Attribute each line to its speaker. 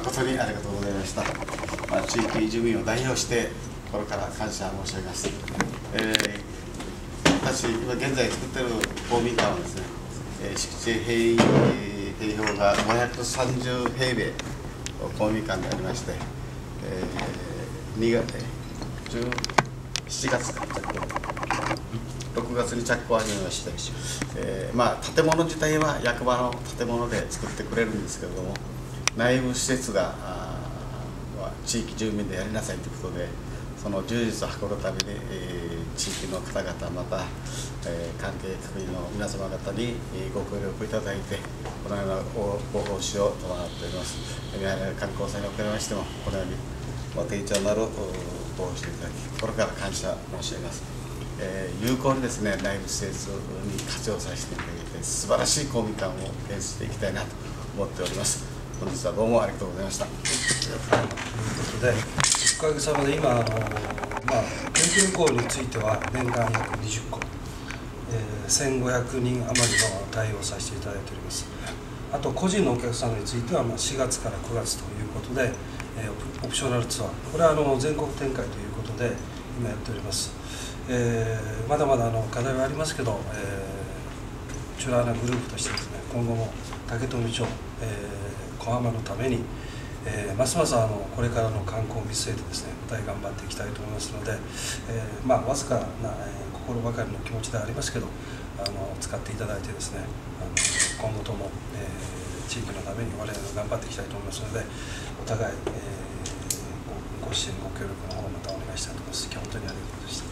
Speaker 1: 誠にありがとうございました、まあ、地域住民を代表して心から感謝申し上げます、えー、私今現在作っている公民館はですね、えー、敷地平定評が530平米公民館でありまして、えー、2月17月6月に着工を始めまして、えー、まあ、建物自体は役場の建物で作ってくれるんですけれども内部施設が地域住民でやりなさいということでその充実を図るために、えー、地域の方々また、えー、関係各位の皆様方にご協力いただいてこのようなご奉仕を伴っております。観光祭におかれましてもこのようにご提供なるご奉仕いただき心から感謝申し上げます、えー、有効にですね内部施設に活用させていただいて素晴らしい公民館を建設していきたいなと思っております。本日はどうもありがとうございました。という
Speaker 2: ことでおかげさまで今あの、まあ、研究校については年間約20個、えー、1500人余りの対応させていただいております。あと個人のお客様については、まあ、4月から9月ということで、えー、オプショナルツアー。これはあの全国展開ということで今やっております、えー、まだまだあの課題はありますけど、えー、チュラーナグループとしてですね今後も竹富町、えー、小浜のためにえー、ますますあのこれからの観光を見据えてですね大頑張っていきたいと思いますので、えー、まあ、わずかな、え、心ばかりの気持ちではありますけどあの使っていただいてですねあの今後とも、え、地域のために我々が頑張っていきたいと思いますのでお互い、えー、ご支援ご協力の方またお願いしたいと思います。今日本当にありがとうございました